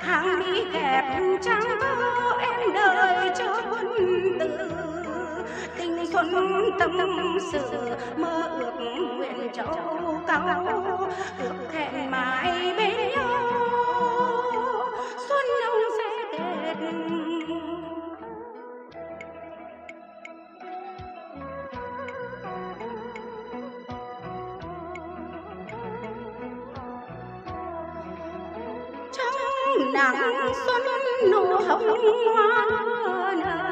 Speaker 1: Hàng mi kẹp trắng, em đợi cho quân tử. Tình xuân tâm sự, mơ ước nguyện châu cao ước hẹn mãi bên nhau. Nắng xuân nụ hồng hoa nở.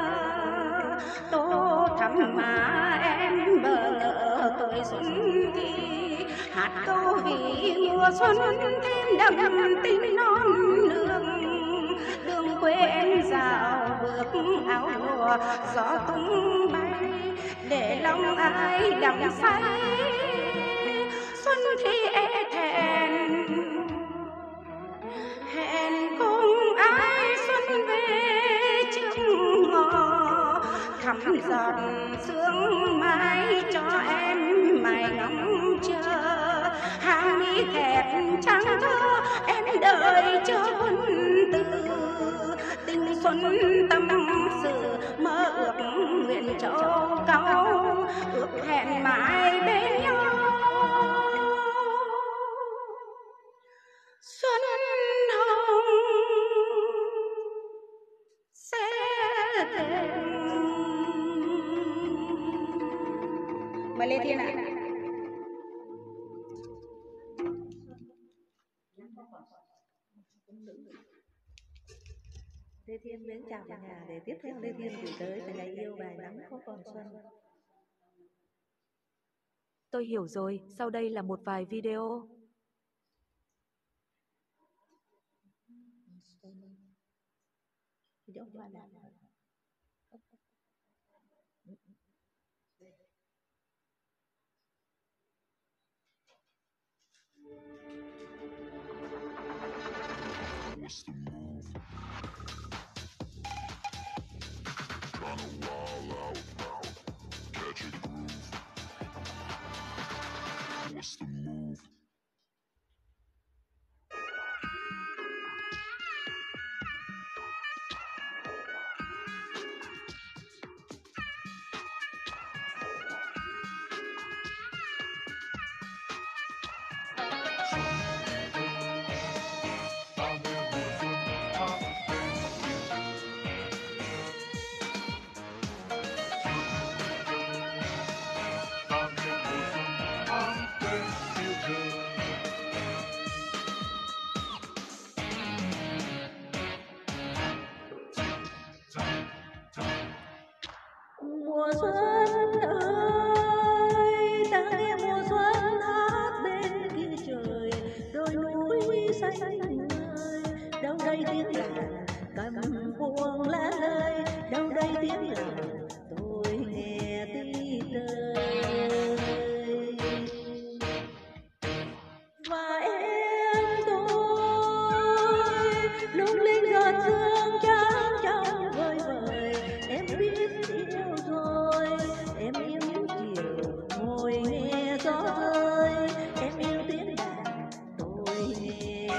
Speaker 1: Tô thắm mà em bờ ngỡ tuổi xuân thì hát câu vì mùa xuân thêm đậm tình non nương đường quê em dạo bước áo lụa, gió tung bay để lòng ai đắm say. Xuân thì em hẹn cùng ai xuân về trong ngõ thắm giọt sương mai cho em mày ngóng chờ. Hàng mi kẹp trắng thơ em đợi cho quân tư tình xuân tâm sự, mơ ước nguyện châu cao ước hẹn mãi bên nhau. Xuân mời lê thiên ạ
Speaker 3: Lê Thiên mến chào cả nhà để tiếp theo Lê Thiên gửi tới về ngày yêu bài nắng không còn xuân.
Speaker 2: Tôi hiểu rồi, sau đây là một vài video.
Speaker 3: Thì ông
Speaker 14: What's the move? Gonna wild out now. Catch a groove. What's the move?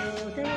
Speaker 3: 有的。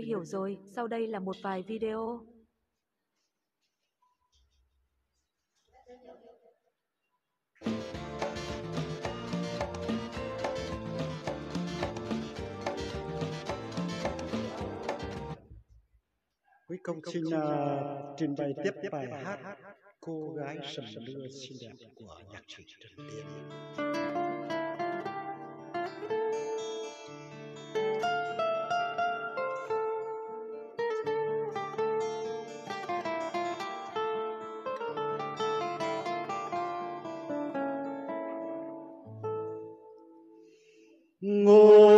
Speaker 3: tôi
Speaker 2: hiểu rồi, sau đây là một vài video.
Speaker 5: Quý công xin uh, trình bày tiếp bài hát Cô gái sầm đưa xinh đẹp của nhạc sĩ 我。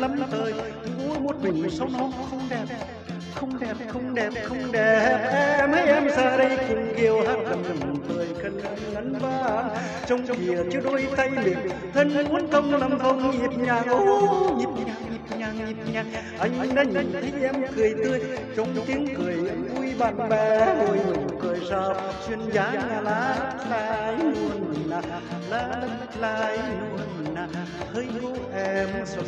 Speaker 5: Lắm thời múa một mình sao nó không đẹp. Không đẹp không đẹp không đẹp. Em hãy em ra đây cùng kiều hát đầm đầm cười cân ngắn ba. Trong kia chứ đôi tay mình, thân muốn công làm thông nhịp nhàng. Ô, nhịp nhàng nhịp nhàng nhịp nhàng. Anh đã nhìn thấy em cười tươi trong tiếng cười em vui bạn bè. Ngồi mình cười sao xuyên giá nhà lá lại luôn là lá lại luôn là hỡi cô em sầm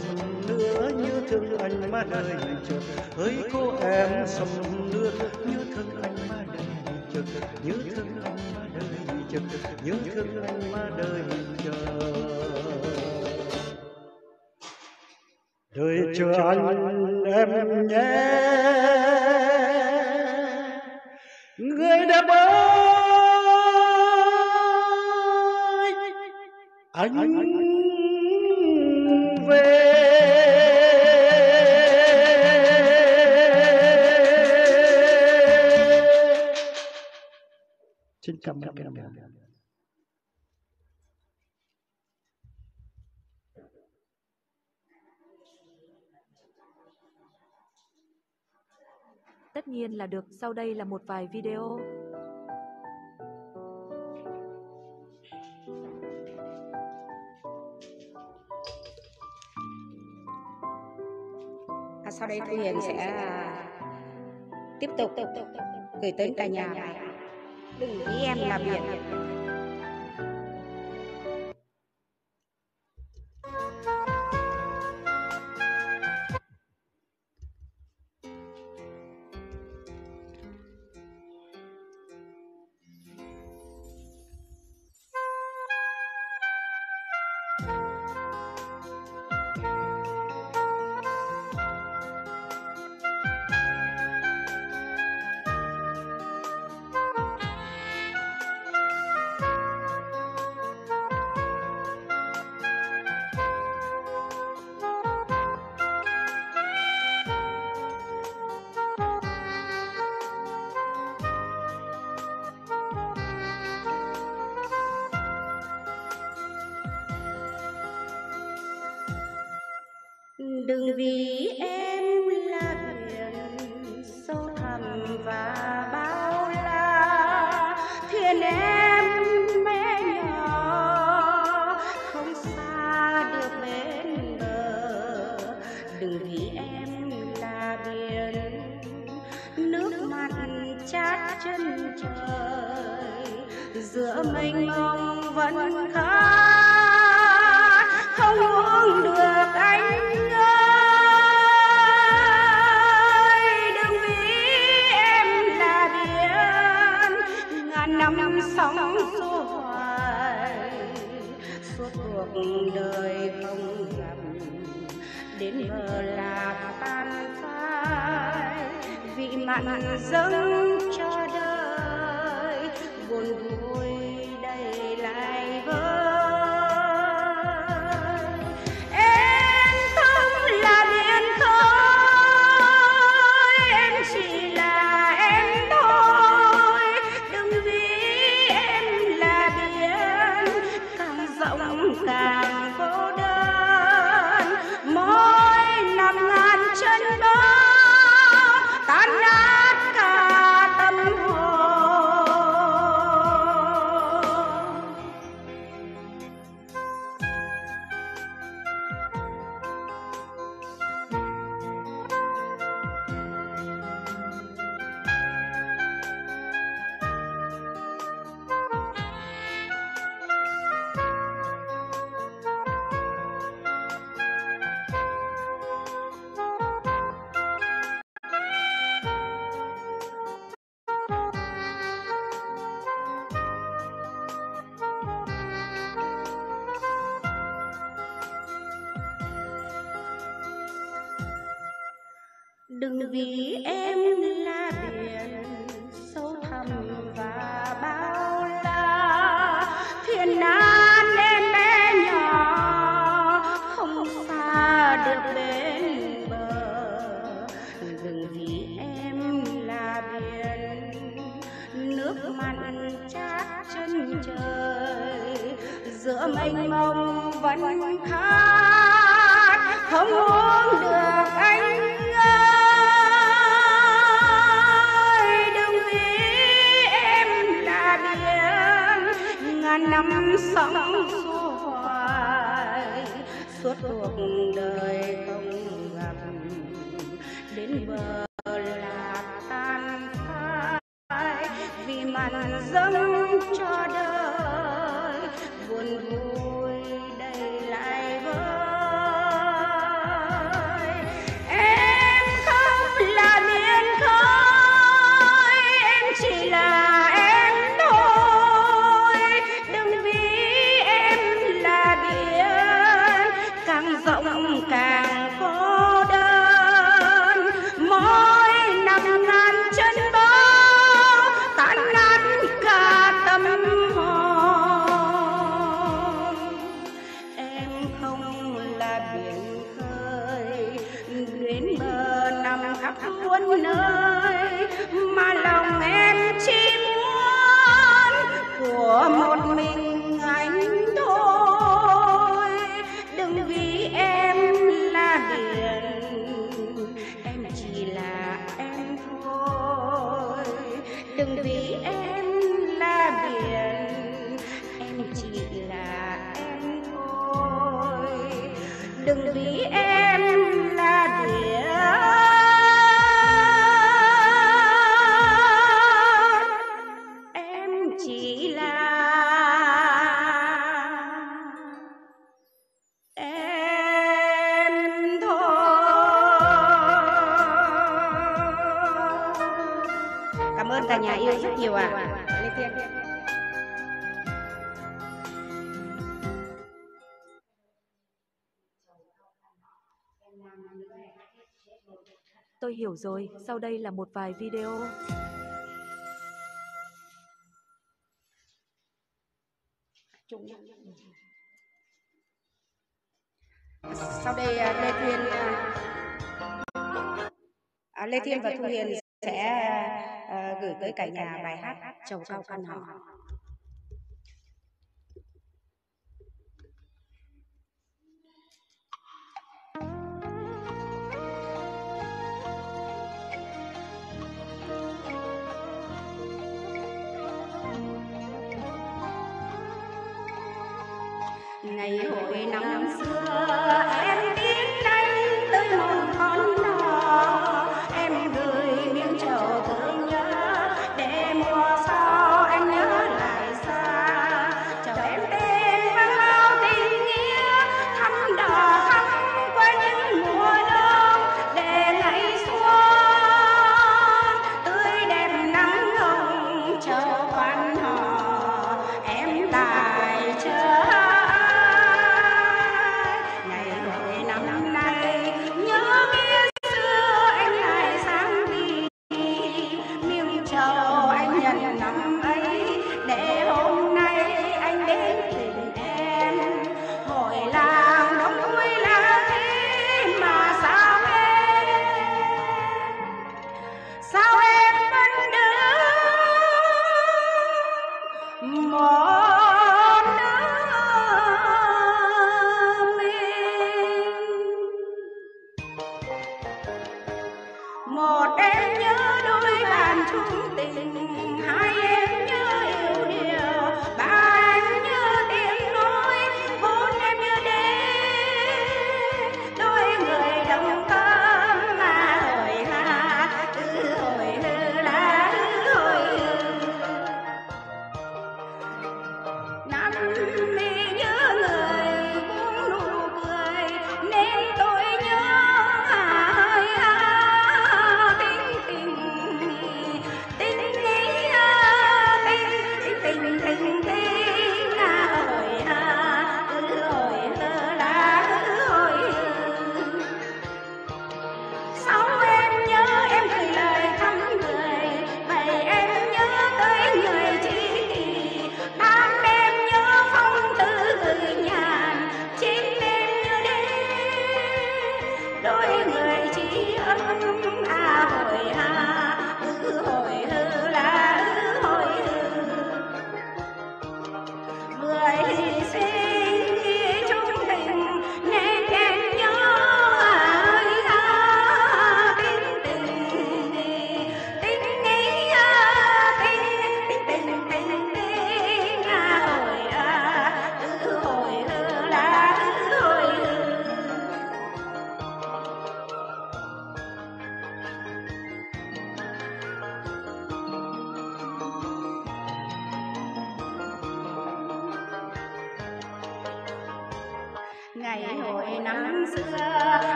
Speaker 5: nữa nhớ thương anh mà đời chờ hỡi cô em sầm nữa nhớ thương anh mà đời chờ nhớ thương anh mà đời chờ nhớ thương anh mà đời chờ đời chờ anh em nhé. người đẹp ơi anh về. Xin cảm ơn các bạn
Speaker 2: Tất nhiên là được, sau đây là một vài video.
Speaker 1: À, sau đây Thu Hiền sẽ à, tiếp tục gửi tới cả nhà đừng nghĩ em là biển vì
Speaker 2: hiểu rồi, sau đây là một vài video.
Speaker 1: Sau đây à, Lê Thiên à, à, à, Lê Thiên và Thu Hiền sẽ à, gửi tới cả nhà bài hát Chầu Cao Căn Họ. ngày hội năm xưa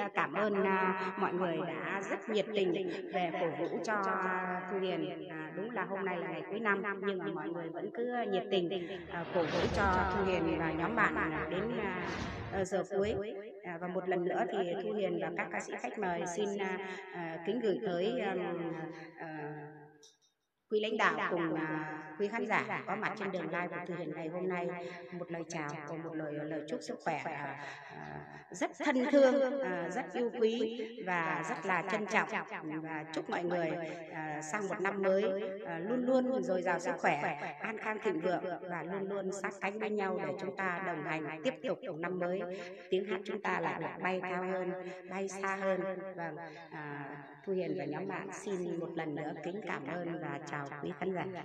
Speaker 1: Dạ, cảm ơn à, mọi người đã rất nhiệt tình về cổ vũ cho Thu Hiền. À, đúng là hôm nay là ngày cuối năm, nhưng mà mọi người vẫn cứ nhiệt tình à, cổ vũ cho Thu Hiền và nhóm bạn đến ờ, giờ cuối và một lần nữa thì Thu Hiền và các ca sĩ khách mời xin kính gửi tới quý lãnh đạo cùng à, quý khán giả có mặt trên đường live của thư hiền ngày hôm nay. Một lời chào cùng một lời à, lời chúc sức khỏe à, rất thân thương rất yêu quý và rất là trân trọng. và chúc mọi người sang một năm mới luôn luôn dồi dào sức khỏe an khang thịnh vượng và luôn luôn sát cánh với nhau để chúng ta đồng hành tiếp tục cùng năm mới. tiếng hát chúng ta lại bay cao hơn bay xa hơn và vâng. Thu Hiền và nhóm bạn xin một lần nữa kính cảm ơn và chào quý khán giả.